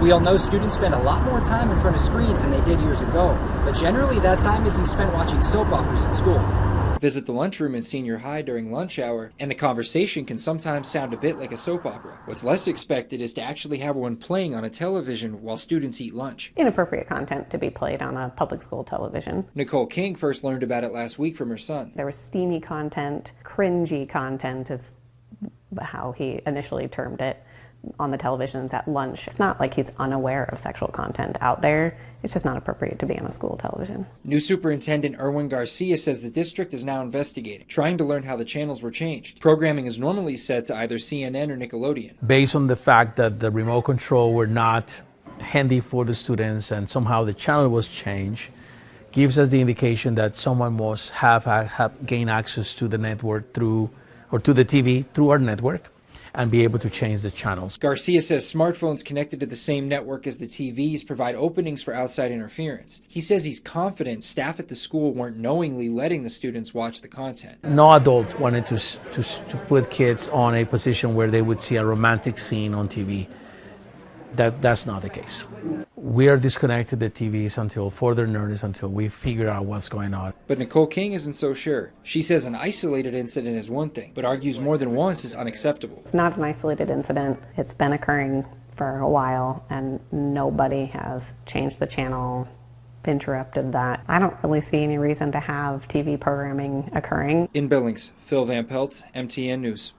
We all know students spend a lot more time in front of screens than they did years ago, but generally that time isn't spent watching soap operas at school. Visit the lunchroom in senior high during lunch hour, and the conversation can sometimes sound a bit like a soap opera. What's less expected is to actually have one playing on a television while students eat lunch. Inappropriate content to be played on a public school television. Nicole King first learned about it last week from her son. There was steamy content, cringy content is how he initially termed it on the televisions at lunch. It's not like he's unaware of sexual content out there. It's just not appropriate to be on a school television. New Superintendent Erwin Garcia says the district is now investigating, trying to learn how the channels were changed. Programming is normally set to either CNN or Nickelodeon. Based on the fact that the remote control were not handy for the students and somehow the channel was changed, gives us the indication that someone must have, have gained access to the network through or to the TV through our network and be able to change the channels. Garcia says smartphones connected to the same network as the TVs provide openings for outside interference. He says he's confident staff at the school weren't knowingly letting the students watch the content. No adult wanted to, to, to put kids on a position where they would see a romantic scene on TV. That, that's not the case. We are disconnected the TVs until further notice, until we figure out what's going on. But Nicole King isn't so sure. She says an isolated incident is one thing, but argues more than once is unacceptable. It's not an isolated incident. It's been occurring for a while, and nobody has changed the channel, interrupted that. I don't really see any reason to have TV programming occurring. In Billings, Phil Van Pelt, MTN News.